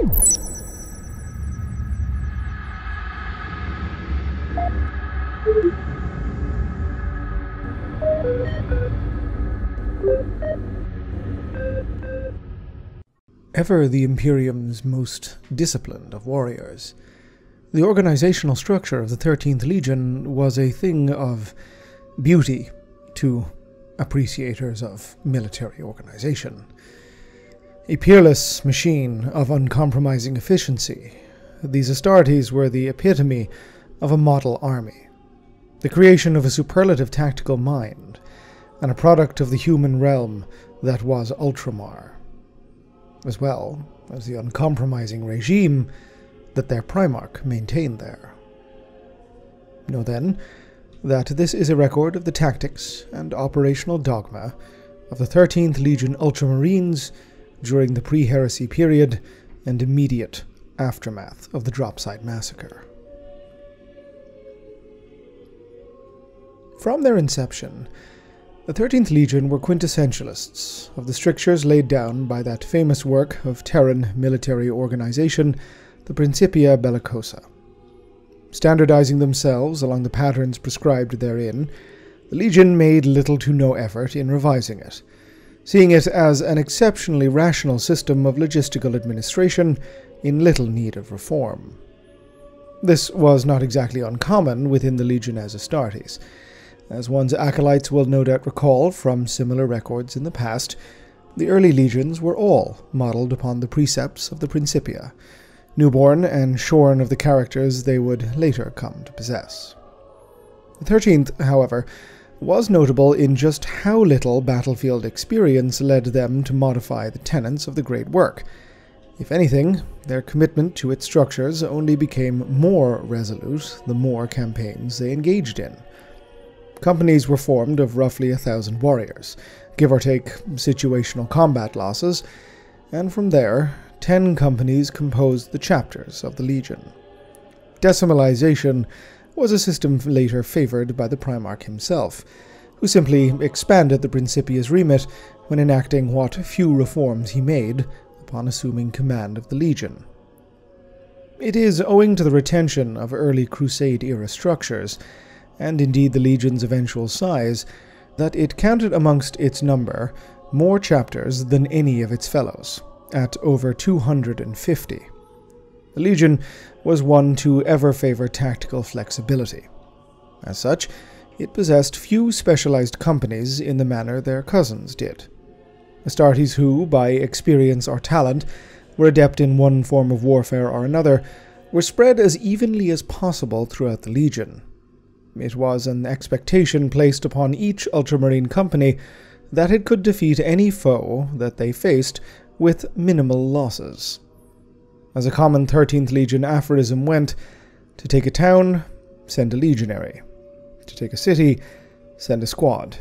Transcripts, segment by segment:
Ever the Imperium's most disciplined of warriors, the organizational structure of the 13th Legion was a thing of beauty to appreciators of military organization. A peerless machine of uncompromising efficiency, these Astartes were the epitome of a model army, the creation of a superlative tactical mind, and a product of the human realm that was Ultramar, as well as the uncompromising regime that their Primarch maintained there. Know then that this is a record of the tactics and operational dogma of the 13th Legion Ultramarines during the pre heresy period and immediate aftermath of the Drop Site Massacre. From their inception, the 13th Legion were quintessentialists of the strictures laid down by that famous work of Terran military organization, the Principia Bellicosa. Standardizing themselves along the patterns prescribed therein, the Legion made little to no effort in revising it, seeing it as an exceptionally rational system of logistical administration in little need of reform. This was not exactly uncommon within the Legiones Astartes. As one's acolytes will no doubt recall from similar records in the past, the early legions were all modelled upon the precepts of the Principia, newborn and shorn of the characters they would later come to possess. The thirteenth, however, was notable in just how little battlefield experience led them to modify the tenets of the great work. If anything, their commitment to its structures only became more resolute the more campaigns they engaged in. Companies were formed of roughly a thousand warriors, give or take situational combat losses, and from there, ten companies composed the chapters of the Legion. Decimalization was a system later favored by the Primarch himself, who simply expanded the Principia's remit when enacting what few reforms he made upon assuming command of the Legion. It is owing to the retention of early Crusade era structures and indeed the Legion's eventual size, that it counted amongst its number more chapters than any of its fellows, at over 250. The Legion was one to ever favor tactical flexibility. As such, it possessed few specialized companies in the manner their cousins did. Astartes who, by experience or talent, were adept in one form of warfare or another, were spread as evenly as possible throughout the Legion, it was an expectation placed upon each ultramarine company that it could defeat any foe that they faced with minimal losses. As a common 13th Legion aphorism went, to take a town, send a legionary. To take a city, send a squad.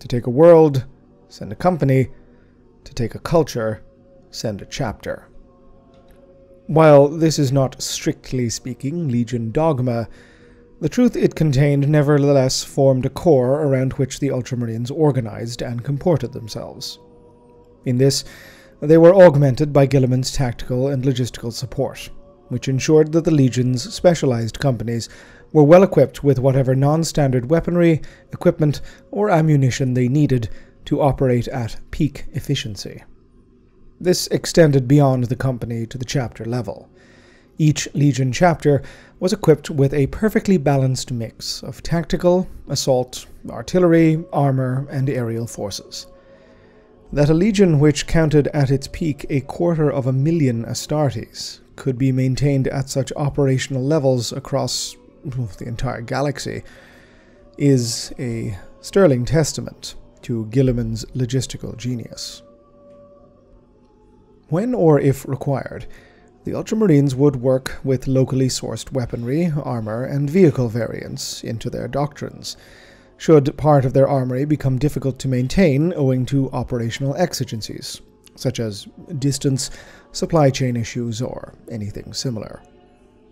To take a world, send a company. To take a culture, send a chapter. While this is not strictly speaking Legion dogma, the truth it contained nevertheless formed a core around which the Ultramarines organized and comported themselves. In this, they were augmented by Guilliman's tactical and logistical support, which ensured that the Legion's specialized companies were well equipped with whatever non standard weaponry, equipment, or ammunition they needed to operate at peak efficiency. This extended beyond the company to the chapter level. Each Legion chapter was equipped with a perfectly balanced mix of tactical, assault, artillery, armor, and aerial forces. That a legion which counted at its peak a quarter of a million Astartes could be maintained at such operational levels across the entire galaxy is a sterling testament to Guilliman's logistical genius. When or if required, the Ultramarines would work with locally sourced weaponry, armor, and vehicle variants into their doctrines. Should part of their armory become difficult to maintain owing to operational exigencies, such as distance, supply chain issues, or anything similar.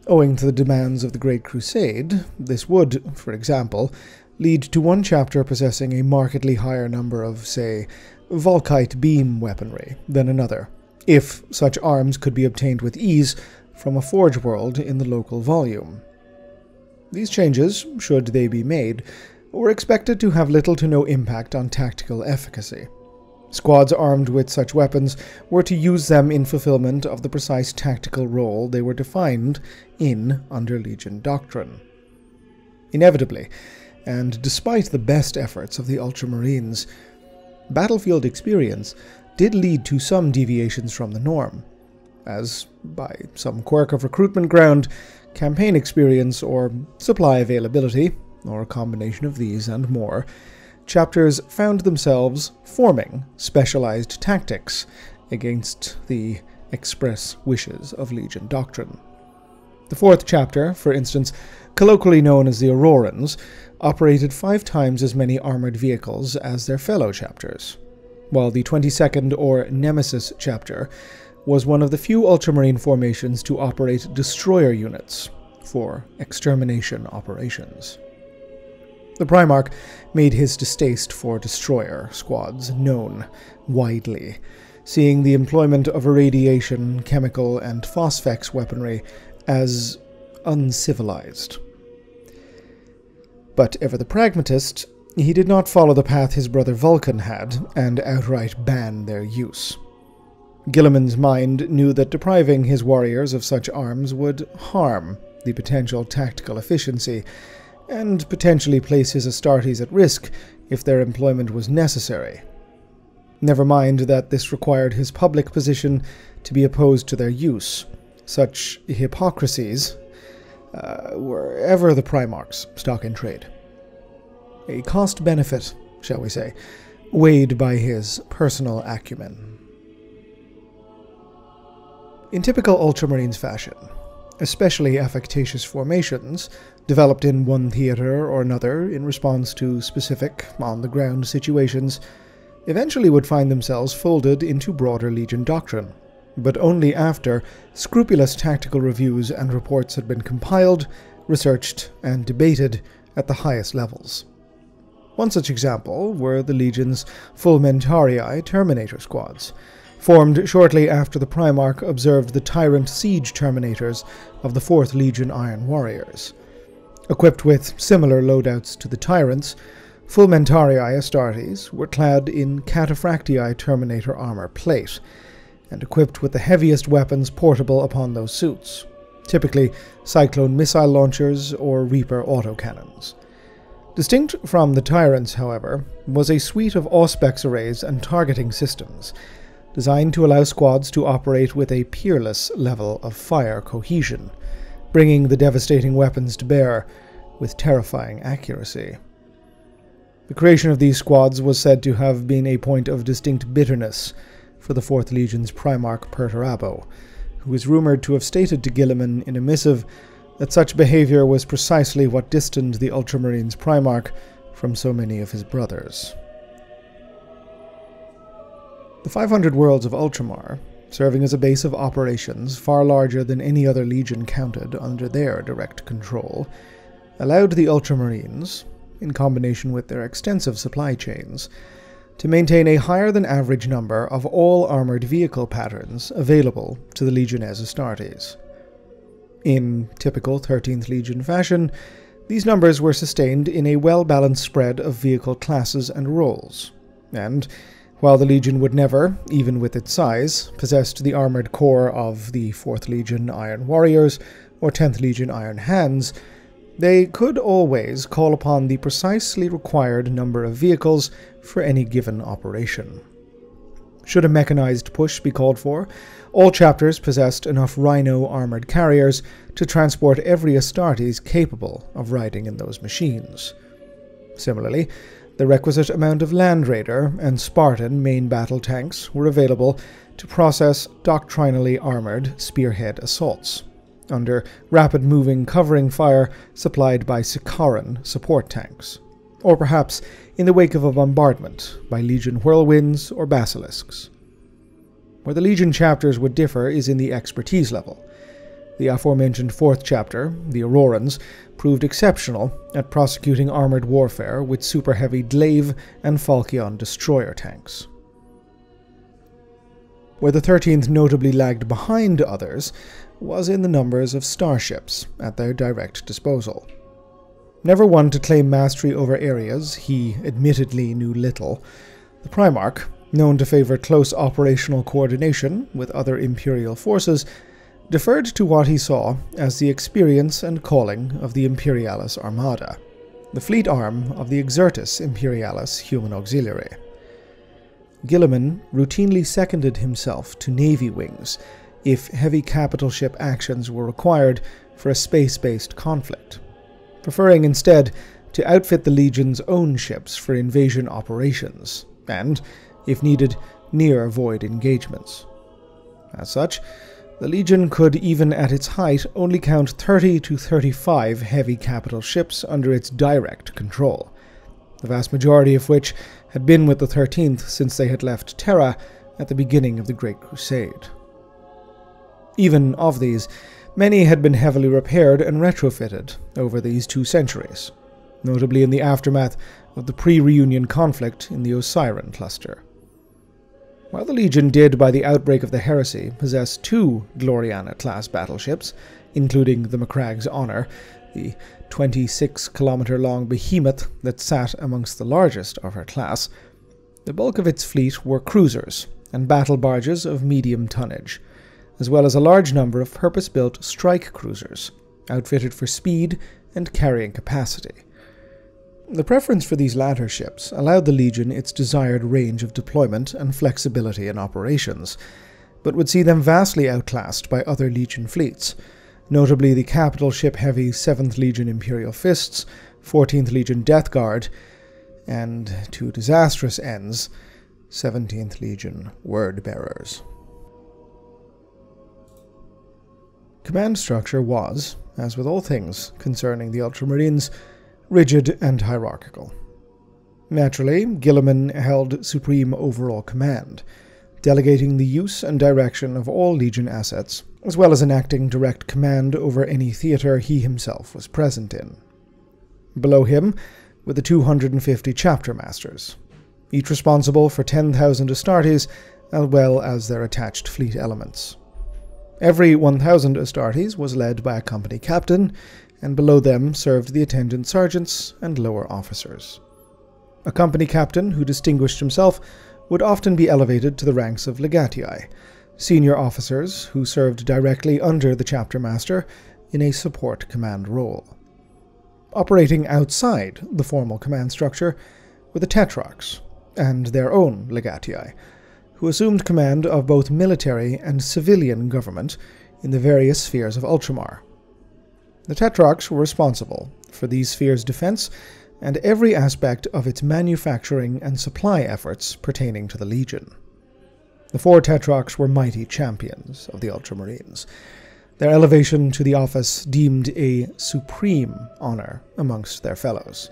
Owing to the demands of the Great Crusade, this would, for example, lead to one chapter possessing a markedly higher number of, say, Volkite beam weaponry than another, if such arms could be obtained with ease from a forge world in the local volume. These changes, should they be made, were expected to have little to no impact on tactical efficacy. Squads armed with such weapons were to use them in fulfillment of the precise tactical role they were defined in under Legion doctrine. Inevitably, and despite the best efforts of the Ultramarines, battlefield experience did lead to some deviations from the norm, as, by some quirk of recruitment ground, campaign experience, or supply availability, or a combination of these and more, chapters found themselves forming specialized tactics against the express wishes of Legion doctrine. The fourth chapter, for instance, colloquially known as the Aurorans, operated five times as many armored vehicles as their fellow chapters, while the 22nd or Nemesis chapter was one of the few Ultramarine formations to operate destroyer units for extermination operations. The Primarch made his distaste for destroyer squads known widely, seeing the employment of irradiation, chemical, and phosphex weaponry as uncivilized. But ever the pragmatist, he did not follow the path his brother Vulcan had and outright ban their use. Guilliman's mind knew that depriving his warriors of such arms would harm the potential tactical efficiency, and potentially place his Astartes at risk if their employment was necessary. Never mind that this required his public position to be opposed to their use. Such hypocrisies uh, were ever the Primarch's stock in trade. A cost benefit, shall we say, weighed by his personal acumen. In typical Ultramarines fashion, especially affectatious formations, developed in one theater or another in response to specific, on the ground situations, eventually would find themselves folded into broader Legion doctrine, but only after scrupulous tactical reviews and reports had been compiled, researched, and debated at the highest levels. One such example were the Legion's Fulmentarii Terminator squads, formed shortly after the Primarch observed the Tyrant siege Terminators of the 4th Legion Iron Warriors. Equipped with similar loadouts to the Tyrants, Fulmentarii Astartes were clad in Cataphractii Terminator armor plate, and equipped with the heaviest weapons portable upon those suits, typically Cyclone missile launchers or Reaper autocannons. Distinct from the Tyrants, however, was a suite of Auspex arrays and targeting systems, designed to allow squads to operate with a peerless level of fire cohesion, bringing the devastating weapons to bear with terrifying accuracy. The creation of these squads was said to have been a point of distinct bitterness for the 4th Legion's Primarch Perturabo, who is rumored to have stated to Guilliman in a missive that such behavior was precisely what distanced the Ultramarines Primarch from so many of his brothers. The 500 worlds of Ultramar, serving as a base of operations far larger than any other legion counted under their direct control, allowed the Ultramarines, in combination with their extensive supply chains, to maintain a higher than average number of all armored vehicle patterns available to the Legiones Astartes. In typical 13th Legion fashion, these numbers were sustained in a well balanced spread of vehicle classes and roles, and while the Legion would never, even with its size, possess the armored core of the 4th Legion Iron Warriors or 10th Legion Iron Hands, they could always call upon the precisely required number of vehicles for any given operation. Should a mechanized push be called for, all chapters possessed enough Rhino armored carriers to transport every Astartes capable of riding in those machines. Similarly, the requisite amount of Land Raider and Spartan main battle tanks were available to process doctrinally armored spearhead assaults, under rapid moving covering fire supplied by Sicaran support tanks, or perhaps in the wake of a bombardment by Legion whirlwinds or basilisks. Where the Legion chapters would differ is in the expertise level. The aforementioned fourth chapter, the Aurorans, proved exceptional at prosecuting armored warfare with super heavy Glaive and Falchion destroyer tanks. Where the 13th notably lagged behind others was in the numbers of starships at their direct disposal. Never one to claim mastery over areas he admittedly knew little, the Primarch, known to favor close operational coordination with other Imperial forces, deferred to what he saw as the experience and calling of the Imperialis Armada, the fleet arm of the Excertus Imperialis human auxiliary. Guilliman routinely seconded himself to Navy wings if heavy capital ship actions were required for a space based conflict, preferring instead to outfit the Legion's own ships for invasion operations, and, if needed, near void engagements. As such, the Legion could, even at its height, only count 30 to 35 heavy capital ships under its direct control, the vast majority of which had been with the 13th since they had left Terra at the beginning of the Great Crusade. Even of these, many had been heavily repaired and retrofitted over these two centuries, notably in the aftermath of the pre reunion conflict in the Osiran cluster. While the Legion did, by the outbreak of the heresy, possess two Gloriana class battleships, including the Macragge's Honor, the 26 kilometer long behemoth that sat amongst the largest of her class, the bulk of its fleet were cruisers and battle barges of medium tonnage, as well as a large number of purpose built strike cruisers, outfitted for speed and carrying capacity. The preference for these latter ships allowed the Legion its desired range of deployment and flexibility in operations, but would see them vastly outclassed by other Legion fleets, notably the capital ship heavy 7th Legion Imperial Fists, 14th Legion Death Guard, and, to disastrous ends, 17th Legion Word Bearers. Command structure was, as with all things concerning the Ultramarines, rigid and hierarchical. Naturally, Guilliman held supreme overall command, delegating the use and direction of all Legion assets, as well as enacting direct command over any theater he himself was present in. Below him were the 250 chapter masters, each responsible for 10,000 Astartes as well as their attached fleet elements. Every 1,000 Astartes was led by a company captain, and below them served the attendant sergeants and lower officers. A company captain who distinguished himself would often be elevated to the ranks of legatii, senior officers who served directly under the chapter master in a support command role. Operating outside the formal command structure were the tetrarchs and their own legatii, who assumed command of both military and civilian government in the various spheres of Ultramar, the Tetrarchs were responsible for these spheres' defense and every aspect of its manufacturing and supply efforts pertaining to the Legion. The four Tetrarchs were mighty champions of the Ultramarines, their elevation to the office deemed a supreme honor amongst their fellows.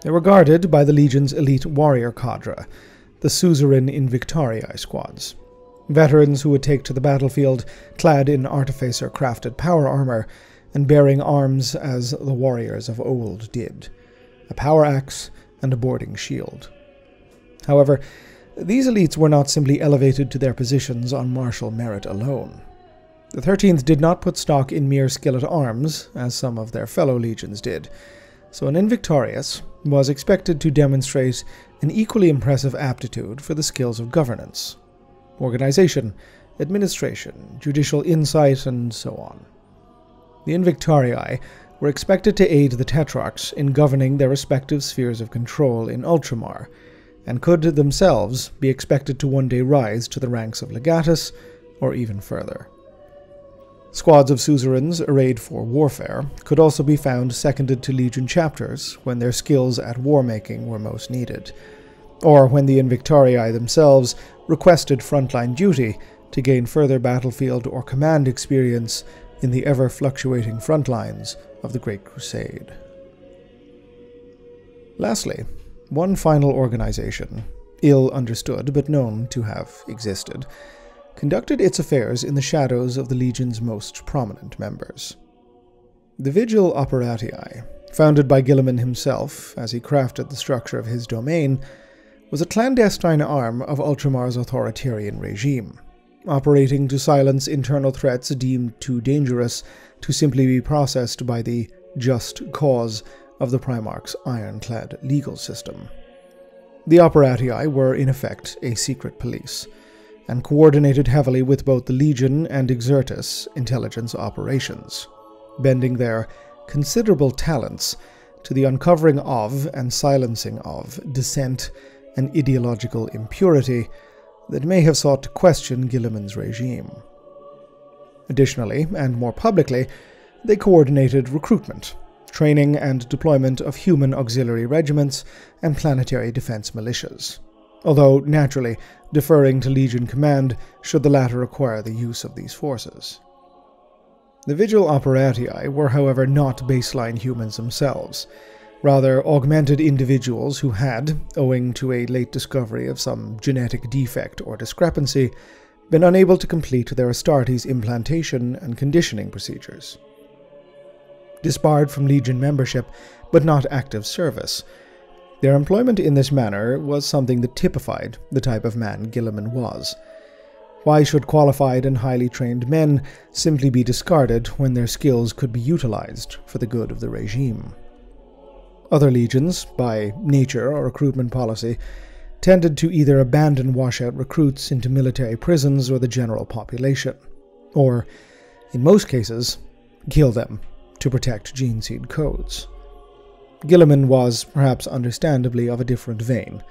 They were guarded by the Legion's elite warrior cadre, the Suzerain Invictarii squads, veterans who would take to the battlefield clad in artificer crafted power armor and bearing arms as the warriors of old did a power axe and a boarding shield. However, these elites were not simply elevated to their positions on martial merit alone. The 13th did not put stock in mere skill at arms, as some of their fellow legions did, so an Invictarus was expected to demonstrate an equally impressive aptitude for the skills of governance, organization, administration, judicial insight, and so on. The Invictarii were expected to aid the Tetrarchs in governing their respective spheres of control in Ultramar, and could themselves be expected to one day rise to the ranks of legatus or even further. Squads of suzerains arrayed for warfare could also be found seconded to legion chapters when their skills at war-making were most needed, or when the Invictarii themselves requested frontline duty to gain further battlefield or command experience in the ever fluctuating front lines of the Great Crusade. Lastly, one final organization, ill understood but known to have existed, conducted its affairs in the shadows of the Legion's most prominent members. The Vigil Operatii, founded by Guilliman himself as he crafted the structure of his domain, was a clandestine arm of Ultramar's authoritarian regime, operating to silence internal threats deemed too dangerous to simply be processed by the just cause of the Primarch's ironclad legal system. The Operatii were, in effect, a secret police, and coordinated heavily with both the Legion and Excertus intelligence operations, bending their considerable talents to the uncovering of and silencing of dissent and ideological impurity that may have sought to question Guilliman's regime. Additionally, and more publicly, they coordinated recruitment, training, and deployment of human auxiliary regiments and planetary defense militias, although naturally deferring to Legion command should the latter require the use of these forces. The Vigil Operatii were, however, not baseline humans themselves, rather augmented individuals who had, owing to a late discovery of some genetic defect or discrepancy, been unable to complete their Astartes implantation and conditioning procedures. Disbarred from Legion membership, but not active service, their employment in this manner was something that typified the type of man Guilliman was. Why should qualified and highly trained men simply be discarded when their skills could be utilized for the good of the regime? Other legions, by nature or recruitment policy, tended to either abandon washout recruits into military prisons or the general population, or, in most cases, kill them to protect gene seed codes. Guilliman was, perhaps understandably, of a different vein,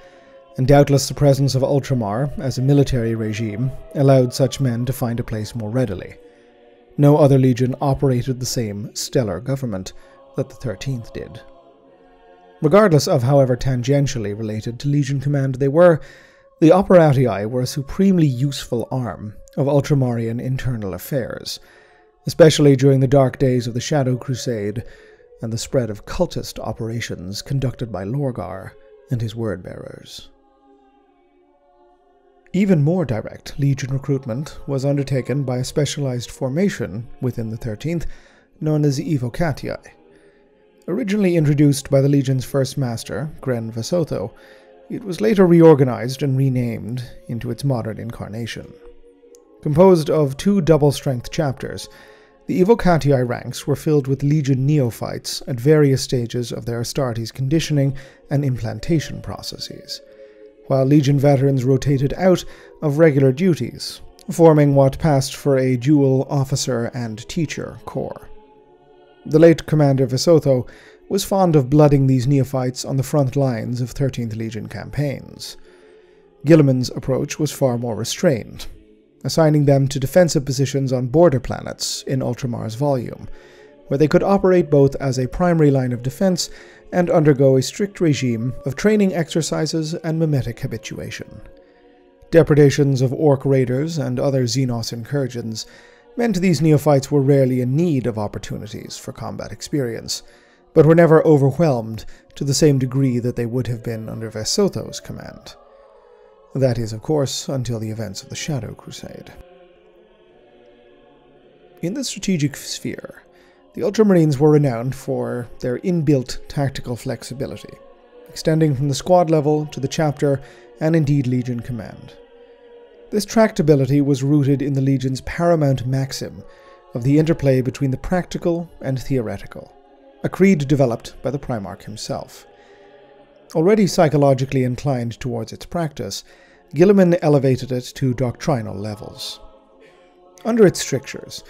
and doubtless the presence of Ultramar as a military regime allowed such men to find a place more readily. No other legion operated the same stellar government that the 13th did. Regardless of however tangentially related to Legion Command they were, the Operatii were a supremely useful arm of Ultramarian internal affairs, especially during the dark days of the Shadow Crusade and the spread of cultist operations conducted by Lorgar and his word bearers. Even more direct Legion recruitment was undertaken by a specialized formation within the 13th known as the Evocatii. Originally introduced by the Legion's first master, Gren Vesotho, it was later reorganized and renamed into its modern incarnation. Composed of two double strength chapters, the Evocatii ranks were filled with Legion neophytes at various stages of their Astartes conditioning and implantation processes, while Legion veterans rotated out of regular duties, forming what passed for a dual officer and teacher corps. The late Commander Vesotho was fond of blooding these neophytes on the front lines of 13th Legion campaigns. Guilliman's approach was far more restrained, assigning them to defensive positions on border planets in Ultramar's volume, where they could operate both as a primary line of defense and undergo a strict regime of training exercises and mimetic habituation. Depredations of orc raiders and other Xenos incursions meant these neophytes were rarely in need of opportunities for combat experience, but were never overwhelmed to the same degree that they would have been under Vesotho's command. That is, of course, until the events of the Shadow Crusade. In the strategic sphere, the Ultramarines were renowned for their inbuilt tactical flexibility, extending from the squad level to the chapter and indeed Legion command. This tractability was rooted in the Legion's paramount maxim of the interplay between the practical and theoretical, a creed developed by the Primarch himself. Already psychologically inclined towards its practice, Guilliman elevated it to doctrinal levels. Under its strictures,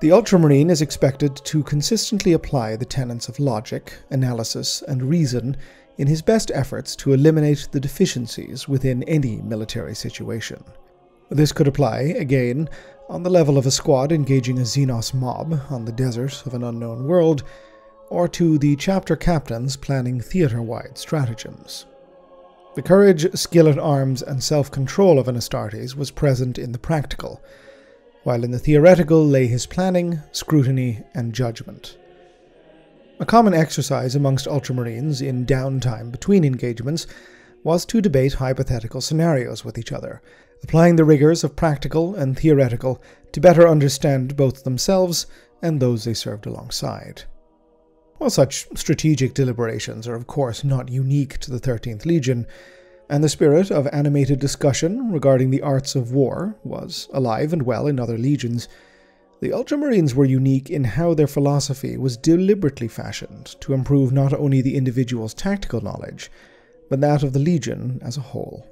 the Ultramarine is expected to consistently apply the tenets of logic, analysis, and reason in his best efforts to eliminate the deficiencies within any military situation. This could apply, again, on the level of a squad engaging a Xenos mob on the desert of an unknown world, or to the chapter captains planning theater wide stratagems. The courage, skill at arms, and self control of an Astartes was present in the practical, while in the theoretical lay his planning, scrutiny, and judgment. A common exercise amongst Ultramarines in downtime between engagements was to debate hypothetical scenarios with each other, applying the rigors of practical and theoretical to better understand both themselves and those they served alongside. While such strategic deliberations are of course not unique to the 13th Legion, and the spirit of animated discussion regarding the arts of war was alive and well in other legions, the Ultramarines were unique in how their philosophy was deliberately fashioned to improve not only the individual's tactical knowledge, but that of the Legion as a whole.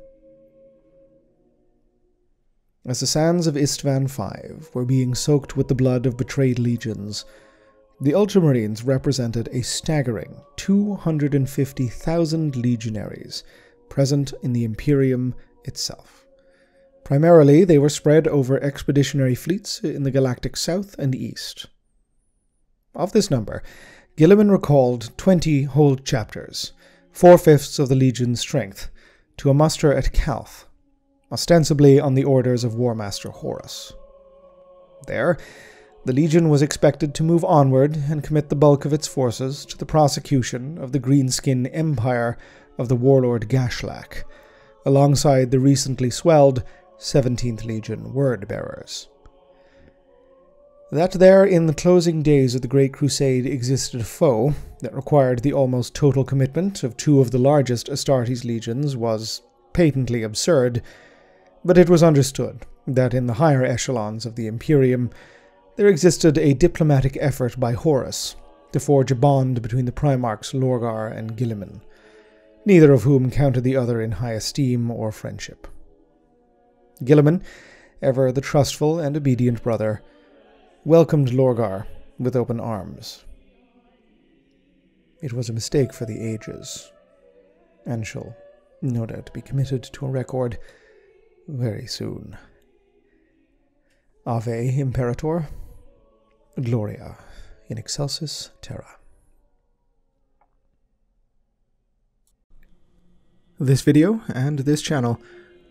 As the sands of Istvan V were being soaked with the blood of betrayed legions, the Ultramarines represented a staggering 250,000 legionaries present in the Imperium itself. Primarily, they were spread over expeditionary fleets in the galactic south and east. Of this number, Guilliman recalled 20 whole chapters, four fifths of the Legion's strength, to a muster at Calth, ostensibly on the orders of War Master Horus. There, the Legion was expected to move onward and commit the bulk of its forces to the prosecution of the Greenskin Empire of the warlord Gashlak, alongside the recently swelled 17th Legion word bearers. That there in the closing days of the Great Crusade existed a foe that required the almost total commitment of two of the largest Astartes legions was patently absurd, but it was understood that in the higher echelons of the Imperium there existed a diplomatic effort by Horus to forge a bond between the Primarchs Lorgar and Guilliman, neither of whom counted the other in high esteem or friendship. Guilliman, ever the trustful and obedient brother, welcomed Lorgar with open arms. It was a mistake for the ages, and shall no doubt be committed to a record very soon. Ave Imperator, Gloria in excelsis terra. This video and this channel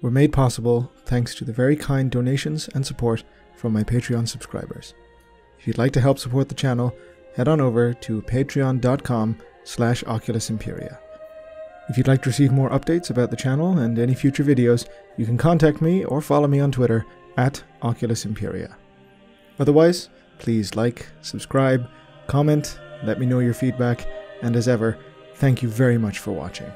were made possible thanks to the very kind donations and support from my Patreon subscribers. If you'd like to help support the channel, head on over to patreon.com slash oculusimperia. If you'd like to receive more updates about the channel and any future videos, you can contact me or follow me on Twitter at Oculus Imperia. Otherwise, please like, subscribe, comment, let me know your feedback, and as ever, thank you very much for watching.